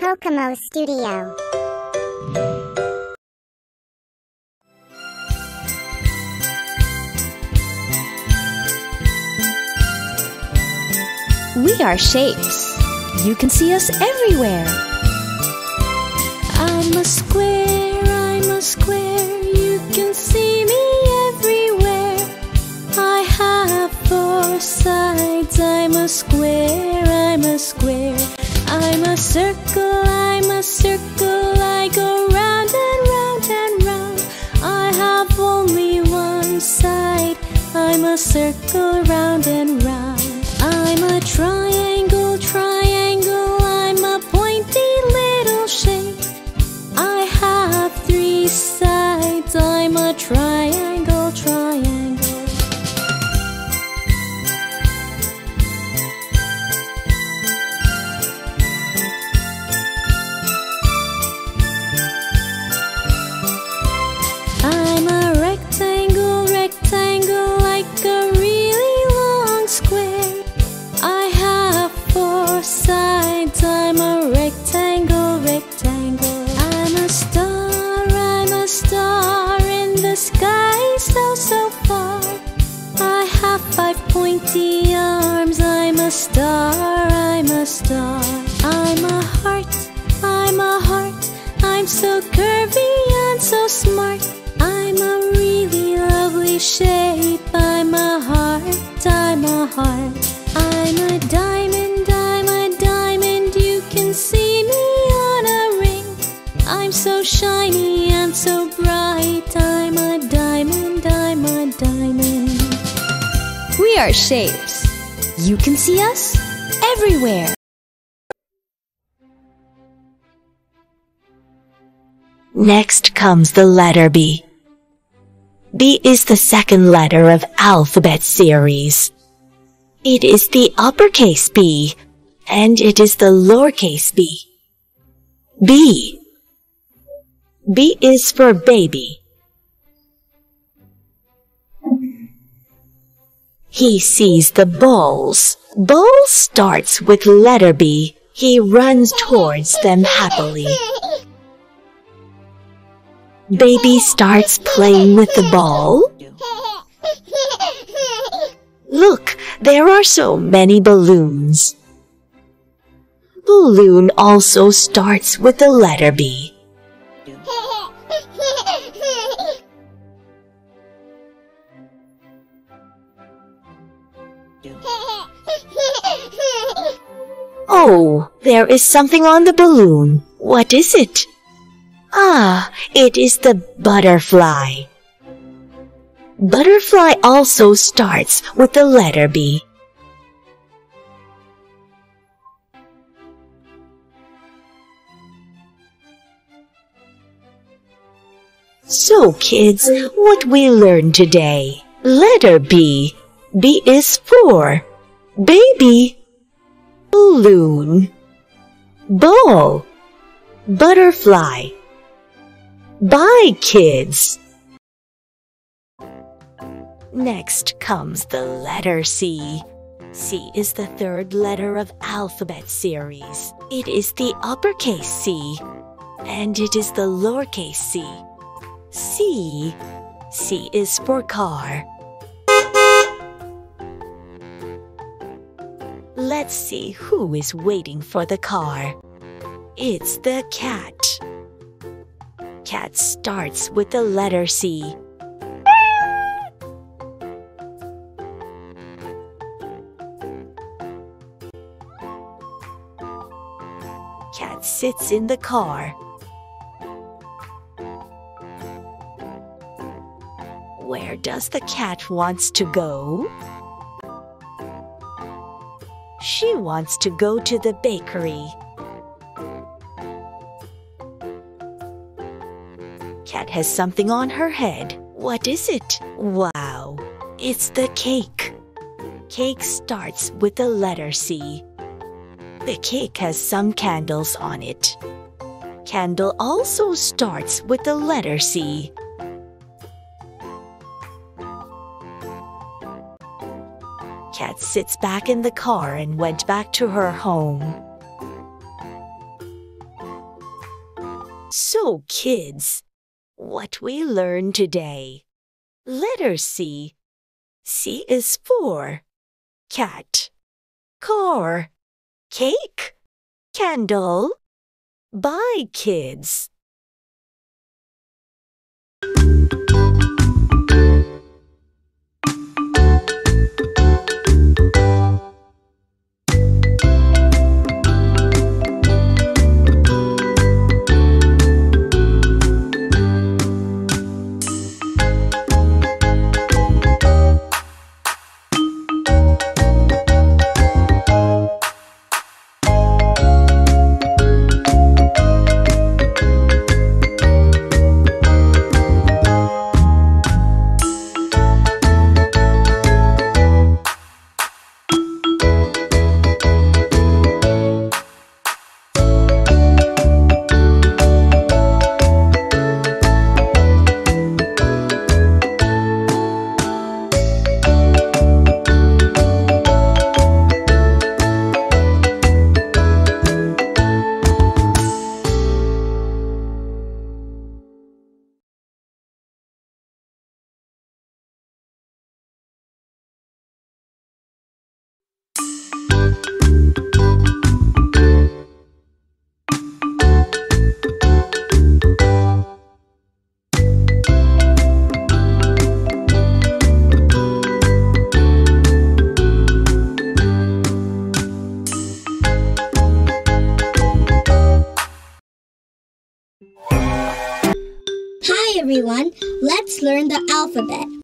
Cocomo Studio. We are shapes. You can see us everywhere. I'm a square, I'm a square. Square, I'm a square. I'm a circle, I'm a heart, I'm a heart. I'm so curvy and so smart. I'm a really lovely shape. I'm a heart, I'm a heart. I'm a diamond, I'm a diamond. You can see me on a ring. I'm so shiny and so bright. I'm a diamond, I'm a diamond. We are shapes. You can see us everywhere. Next comes the letter B. B is the second letter of alphabet series. It is the uppercase B, and it is the lowercase b. B. B is for baby. He sees the balls. Ball starts with letter B. He runs towards them happily. Baby starts playing with the ball. Look, there are so many balloons. Balloon also starts with the letter B. Oh, there is something on the balloon. What is it? Ah, it is the butterfly. Butterfly also starts with the letter B. So kids, what we learned today? Letter B. B is for baby, balloon, ball, butterfly. Bye, kids. Next comes the letter C. C is the third letter of alphabet series. It is the uppercase C, and it is the lowercase c. C. C is for car. Let's see who is waiting for the car. It's the cat. Cat starts with the letter C. Cat sits in the car. Where does the cat wants to go? She wants to go to the bakery. Has something on her head. What is it? Wow, it's the cake. Cake starts with the letter C. The cake has some candles on it. Candle also starts with the letter C. Cat sits back in the car and went back to her home. So, kids, what we learned today. Letter C. C is for cat, car, cake, candle, Bye, kids. everyone. Let's learn the alphabet.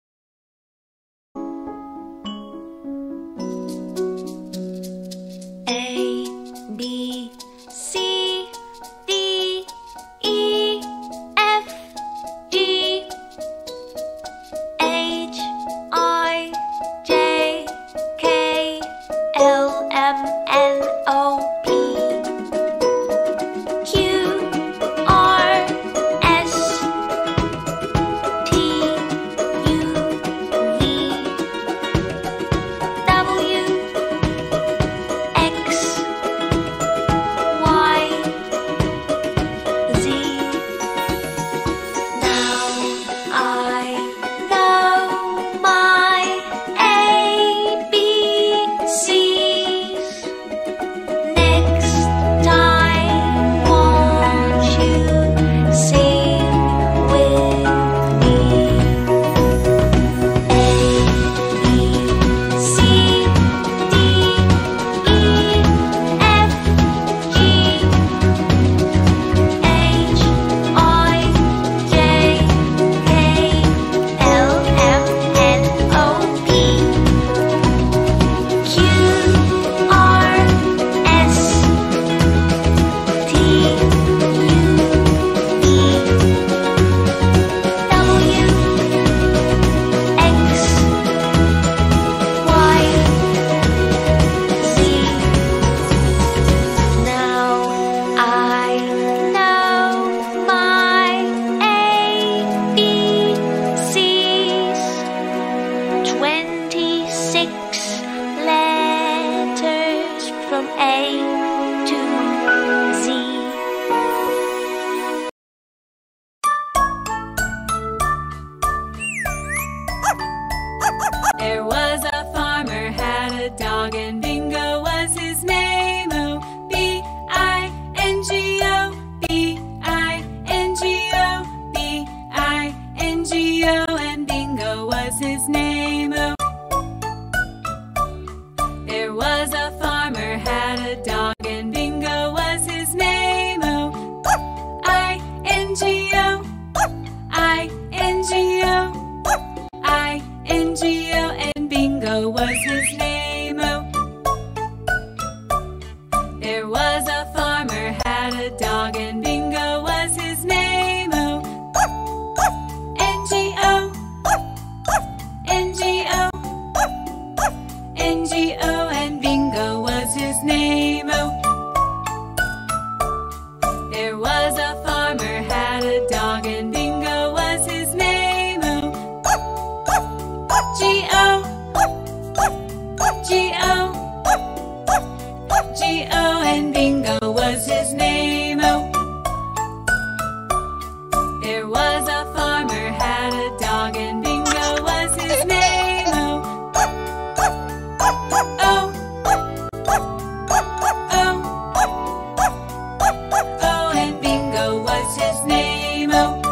No.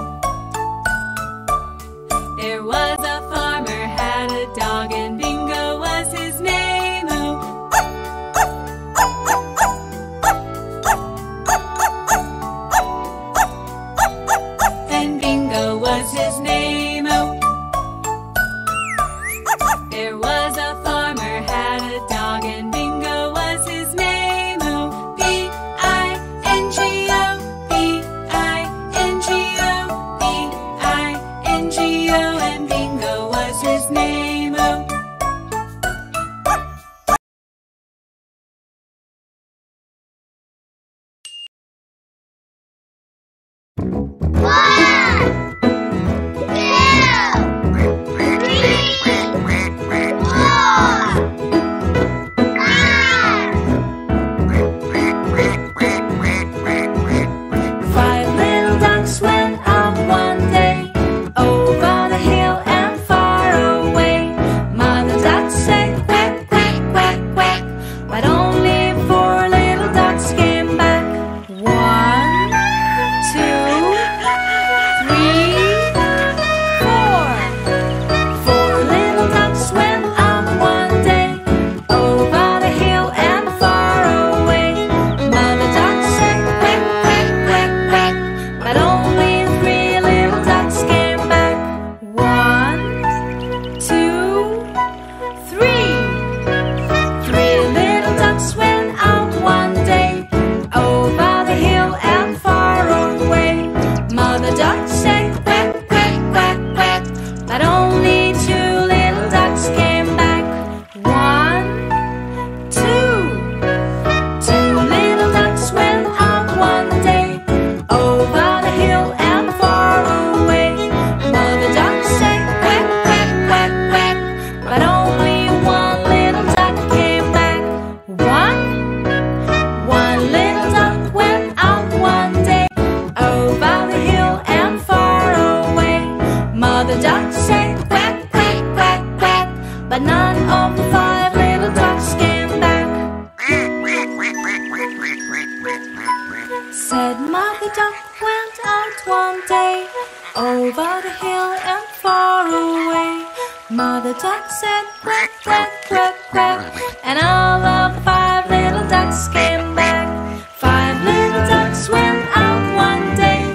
Quack, quack, quack, quack, and all the five little ducks came back. Five little ducks went out one day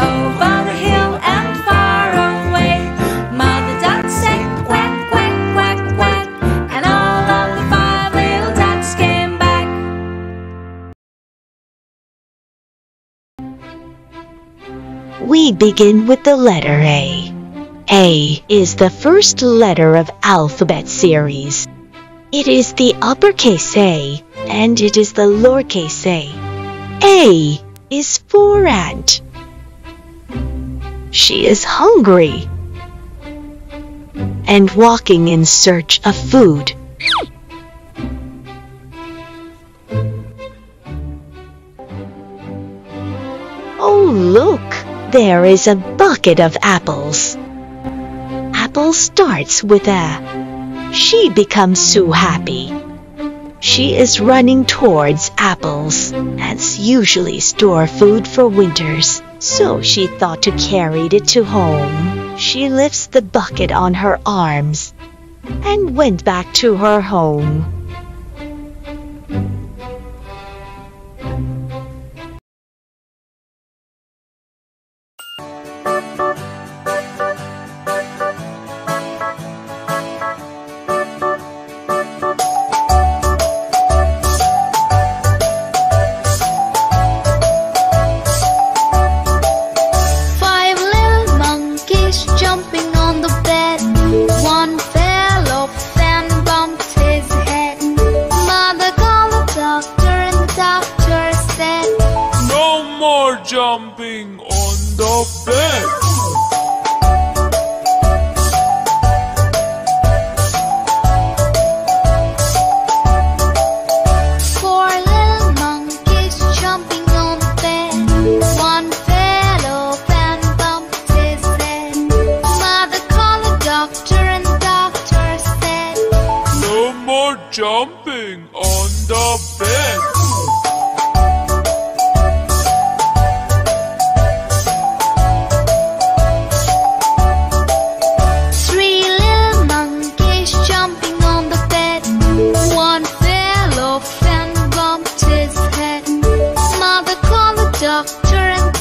over the hill and far away. Mother duck said quack, quack, quack, quack, and all of the five little ducks came back. We begin with the letter A. A is the first letter of alphabet series. It is the uppercase A and it is the lowercase a. A is for ant. She is hungry and walking in search of food. Oh, look! There is a bucket of apples. Starts with a. She becomes so happy. She is running towards apples. Ants usually store food for winters, so she thought to carry it to home. She lifts the bucket on her arms and went back to her home.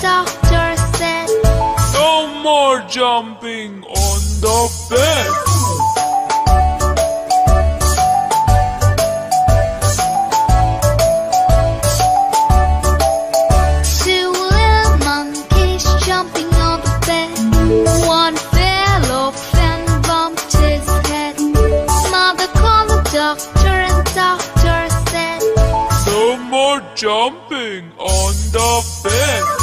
Doctor, said, No more jumping on the bed. Two little monkeys jumping on the bed. One fell off and bumped his head. Mother called the doctor, and doctor said, No more jumping on the bed.